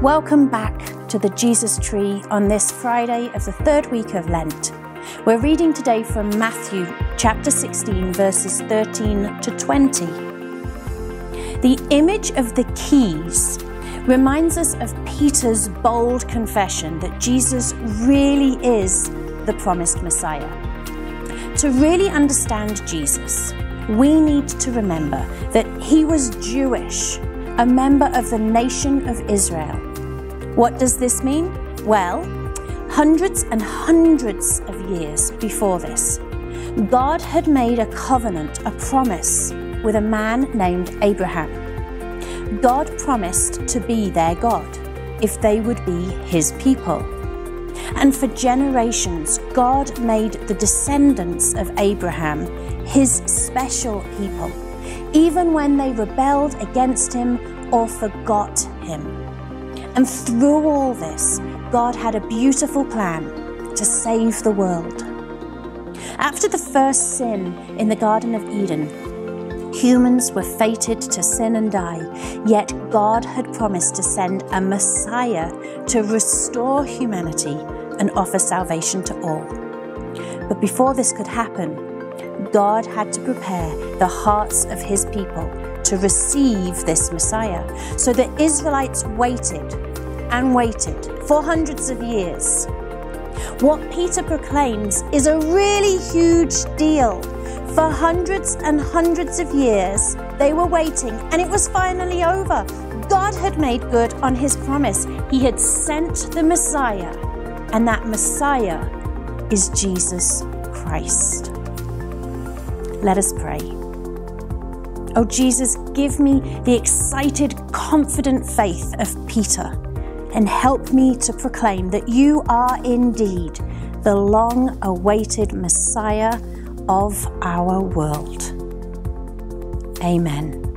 Welcome back to the Jesus Tree on this Friday of the third week of Lent. We're reading today from Matthew chapter 16, verses 13 to 20. The image of the keys reminds us of Peter's bold confession that Jesus really is the promised Messiah. To really understand Jesus, we need to remember that he was Jewish, a member of the nation of Israel. What does this mean? Well, hundreds and hundreds of years before this, God had made a covenant, a promise, with a man named Abraham. God promised to be their God if they would be his people. And for generations, God made the descendants of Abraham his special people, even when they rebelled against him or forgot him. And through all this, God had a beautiful plan to save the world. After the first sin in the Garden of Eden, Humans were fated to sin and die, yet God had promised to send a Messiah to restore humanity and offer salvation to all. But before this could happen, God had to prepare the hearts of his people to receive this Messiah. So the Israelites waited and waited for hundreds of years. What Peter proclaims is a really huge deal for hundreds and hundreds of years, they were waiting, and it was finally over. God had made good on his promise. He had sent the Messiah, and that Messiah is Jesus Christ. Let us pray. Oh, Jesus, give me the excited, confident faith of Peter and help me to proclaim that you are indeed the long awaited Messiah of our world. Amen.